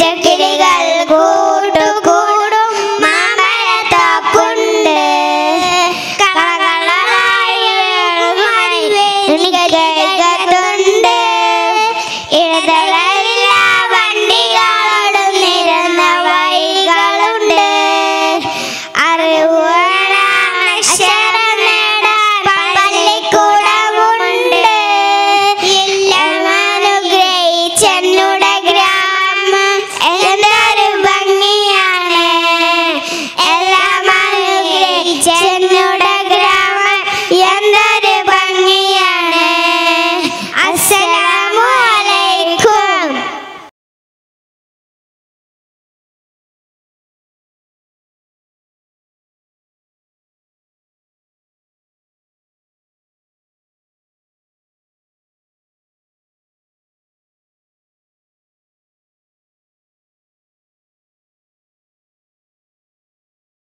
te quiere algo.